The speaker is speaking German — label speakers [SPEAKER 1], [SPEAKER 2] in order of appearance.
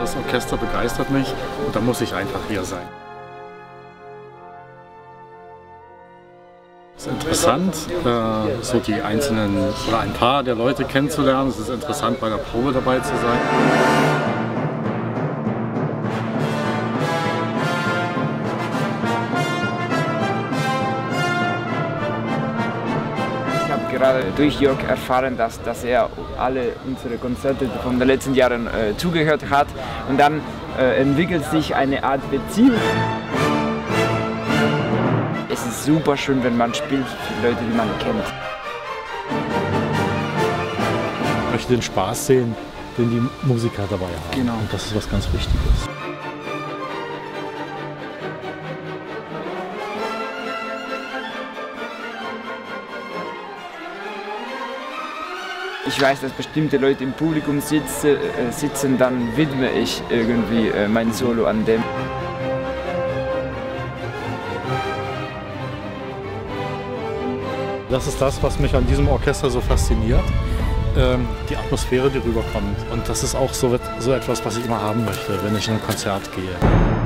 [SPEAKER 1] das Orchester begeistert mich und da muss ich einfach hier sein. Es ist interessant, äh, so die einzelnen oder ein paar der Leute kennenzulernen. Es ist interessant, bei der Probe dabei zu sein.
[SPEAKER 2] Gerade durch Jörg erfahren, dass, dass er alle unsere Konzerte von den letzten Jahren äh, zugehört hat und dann äh, entwickelt sich eine Art Beziehung es ist super schön, wenn man spielt für Leute, die man kennt.
[SPEAKER 1] Ich möchte den Spaß sehen, den die Musiker dabei haben.
[SPEAKER 2] Genau.
[SPEAKER 1] Und das ist was ganz Wichtiges.
[SPEAKER 2] Ich weiß, dass bestimmte Leute im Publikum sitze, äh, sitzen, dann widme ich irgendwie äh, mein Solo an dem.
[SPEAKER 1] Das ist das, was mich an diesem Orchester so fasziniert. Ähm, die Atmosphäre, die rüberkommt. Und das ist auch so, so etwas, was ich immer haben möchte, wenn ich in ein Konzert gehe.